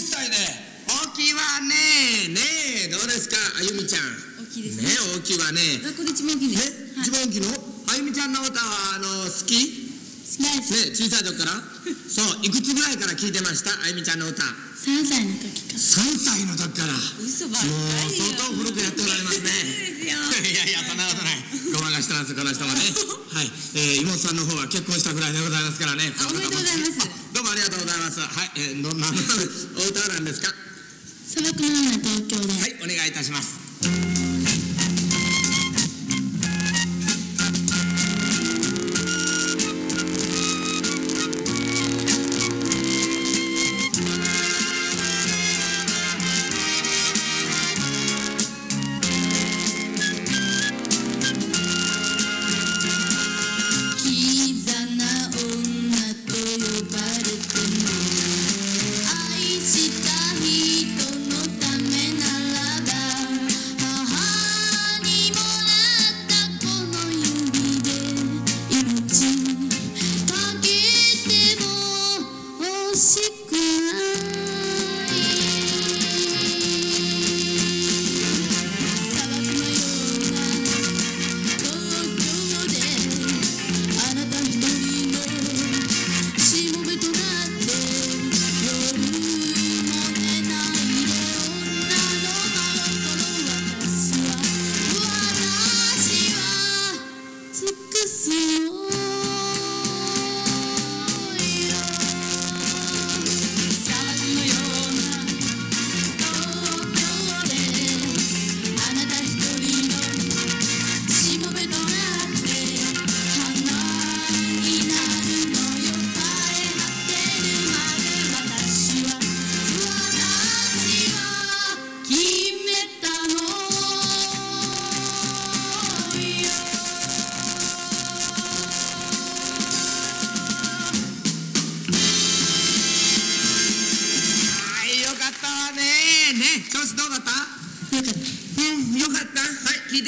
歳。で大きいわね。ねえどうですか？あゆみちゃん。大きいですね。ね。大きいわね。あこれ一番大きいんねです。はい。一番大きいの？あゆみちゃんの歌はあの好き？大好き。ね小さい時から？そういくつぐらいから聞いてました？あゆみちゃんの歌。三歳の時から。3歳の時から？も嘘ばっかうりよ。相当古くやっておられますね。いやいやそんなことない。ごまかしてますこの人もね。はい、えー、妹さんの方は結婚したぐらいでございますからね。あおえー、どんなお歌なんですか？砂漠のような東京で。はいお願いいたします assim.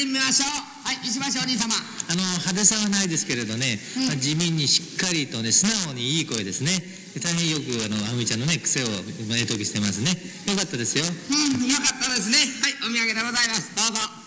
てみましょう。はい石橋お兄様。あの派手さはないですけれどね、まあ地味にしっかりとね素直にいい声ですね。大変よくあのあみちゃんのね癖をまあ得得してますね。よかったですよ。うんよかったですね。はいお土産でございます。どうぞ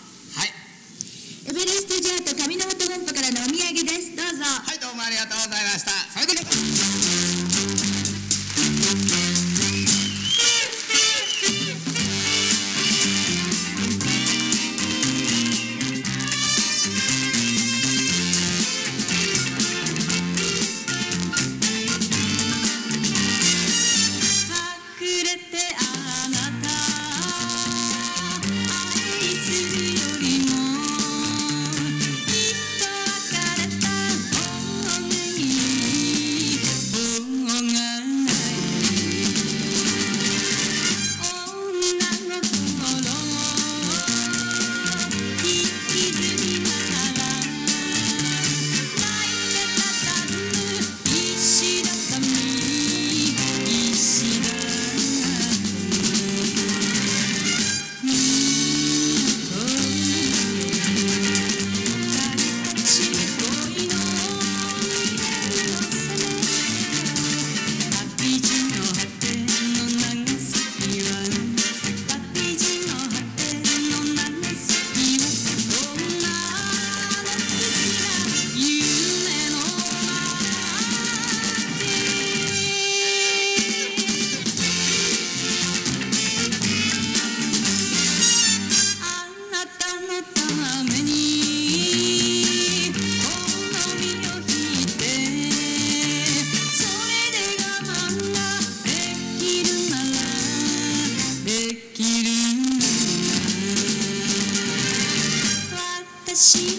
she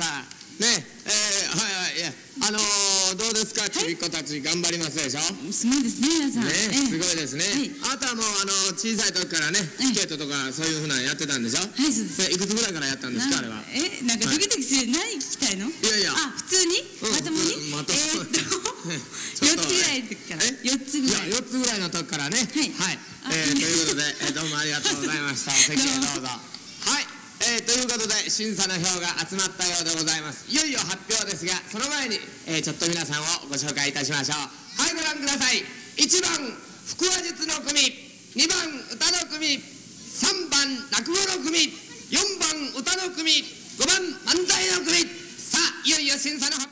はいはいいやあのー、どうですか？ちびっ子たち頑張りますでしょ？すごいですね皆さん。ね、ええ。すごいですね、はい。あとはもうあの小さい時からねええ。スケートとかそういうふうなのやってたんでしょ？はいそうです。いくつぐらいからやったんですかあれは？なえなんかドキドキする、何聞きたいの？いやいや。あ普通に、うんまともに、うんまともに。えー、っと ちょっと4つぐらいの時から。え？4つぐらい。いや4つぐらいの時からね。はい。はい、あえーということで、えーどうもありがとうございました。お席へどうぞどうもはい、えーということで審査の票が集まったようでございます。いよいよ発表ですがその前に、えーちょっと皆さんをご紹介いたしましょう。はいご覧ください。1番腹話術の組。2番歌の組。3番落語の組。4番歌の組。5番漫才の組。さあいよいよ審査の発表